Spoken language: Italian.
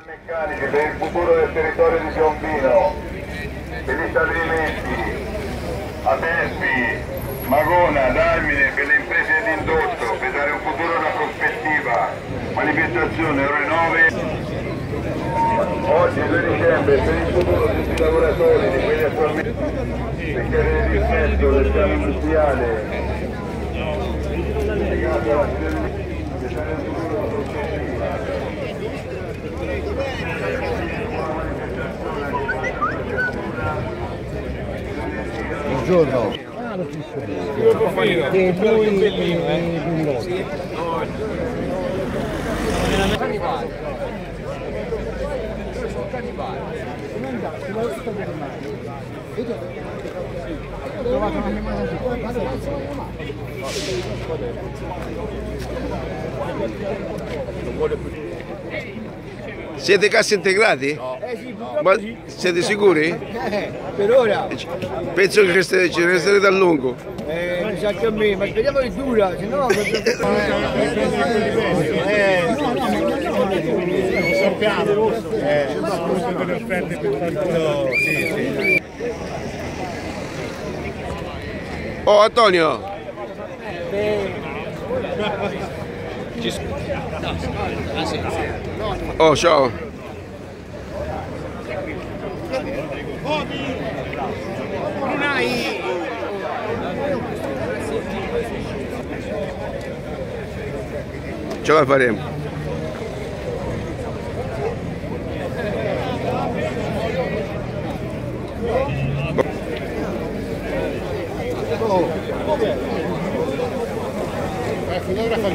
Metalmeccanici per il futuro del territorio di Piombino, per gli stabilimenti, Aperpi, Magona, Dalmine, per le imprese dell'indotto, per dare un futuro una prospettiva. Manifestazione ore 9. Oggi 2 dicembre per il futuro di tutti i lavoratori, di quelli attualmente per chiarire il rispetto del piano industriale legato alla per dare un futuro e una prospettiva. Buongiorno. Che lui bellino, eh? Siete cassi integrati? Sì, Ma siete sicuri? Eh, per ora. Penso che reste- ci resterete a lungo. Eh, mi sa che a me, ma speriamo che dura, se no... Oh Antonio! Oh ciao! Brunei ce la faremo Oh, fotografa.